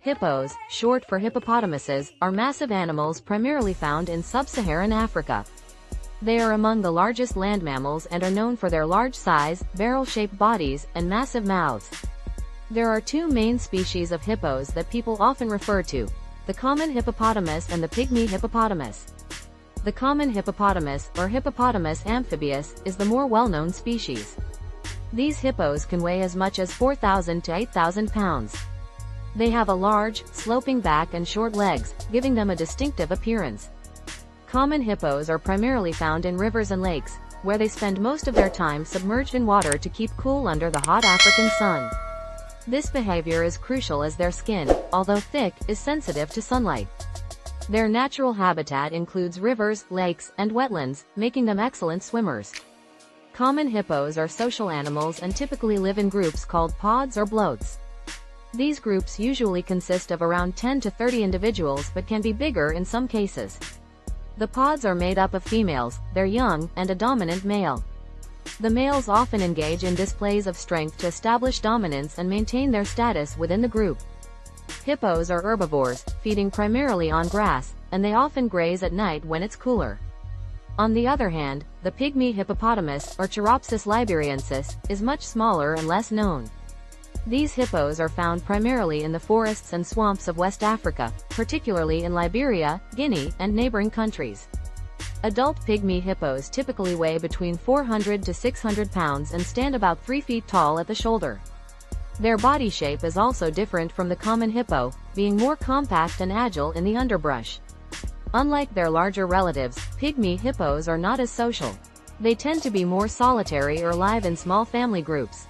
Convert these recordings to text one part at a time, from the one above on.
Hippos, short for hippopotamuses, are massive animals primarily found in sub-Saharan Africa. They are among the largest land mammals and are known for their large size, barrel-shaped bodies, and massive mouths. There are two main species of hippos that people often refer to, the common hippopotamus and the pygmy hippopotamus. The common hippopotamus, or Hippopotamus amphibius, is the more well-known species. These hippos can weigh as much as 4,000 to 8,000 pounds. They have a large, sloping back and short legs, giving them a distinctive appearance. Common hippos are primarily found in rivers and lakes, where they spend most of their time submerged in water to keep cool under the hot African sun. This behavior is crucial as their skin, although thick, is sensitive to sunlight. Their natural habitat includes rivers, lakes, and wetlands, making them excellent swimmers. Common hippos are social animals and typically live in groups called pods or bloats. These groups usually consist of around 10 to 30 individuals but can be bigger in some cases. The pods are made up of females, their young, and a dominant male. The males often engage in displays of strength to establish dominance and maintain their status within the group. Hippos are herbivores, feeding primarily on grass, and they often graze at night when it's cooler. On the other hand, the pygmy hippopotamus, or Choeropsis liberiensis, is much smaller and less known. These hippos are found primarily in the forests and swamps of West Africa, particularly in Liberia, Guinea, and neighboring countries. Adult pygmy hippos typically weigh between 400 to 600 pounds and stand about 3 feet tall at the shoulder. Their body shape is also different from the common hippo, being more compact and agile in the underbrush. Unlike their larger relatives, pygmy hippos are not as social. They tend to be more solitary or live in small family groups.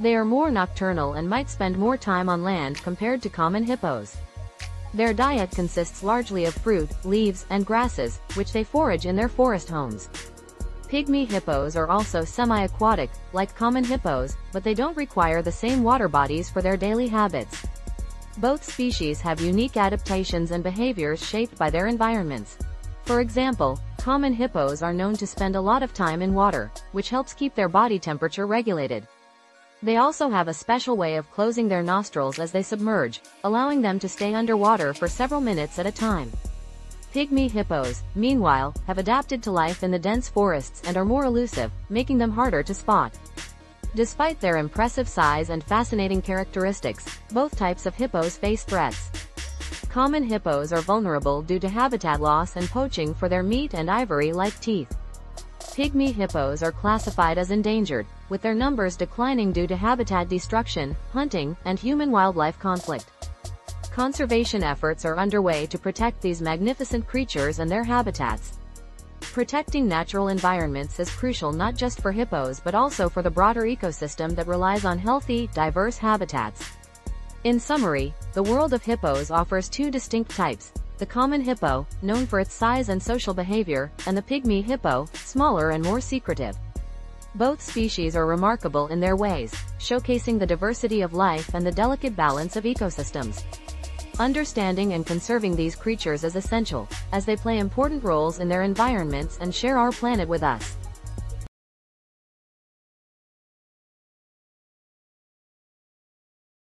They are more nocturnal and might spend more time on land compared to common hippos. Their diet consists largely of fruit, leaves, and grasses, which they forage in their forest homes. Pygmy hippos are also semi-aquatic, like common hippos, but they don't require the same water bodies for their daily habits. Both species have unique adaptations and behaviors shaped by their environments. For example, common hippos are known to spend a lot of time in water, which helps keep their body temperature regulated. They also have a special way of closing their nostrils as they submerge, allowing them to stay underwater for several minutes at a time. Pygmy hippos, meanwhile, have adapted to life in the dense forests and are more elusive, making them harder to spot. Despite their impressive size and fascinating characteristics, both types of hippos face threats. Common hippos are vulnerable due to habitat loss and poaching for their meat and ivory-like teeth. Pygmy hippos are classified as endangered, with their numbers declining due to habitat destruction, hunting, and human-wildlife conflict. Conservation efforts are underway to protect these magnificent creatures and their habitats. Protecting natural environments is crucial not just for hippos but also for the broader ecosystem that relies on healthy, diverse habitats. In summary, the world of hippos offers two distinct types, the common hippo, known for its size and social behavior, and the pygmy hippo, smaller and more secretive. Both species are remarkable in their ways, showcasing the diversity of life and the delicate balance of ecosystems. Understanding and conserving these creatures is essential, as they play important roles in their environments and share our planet with us.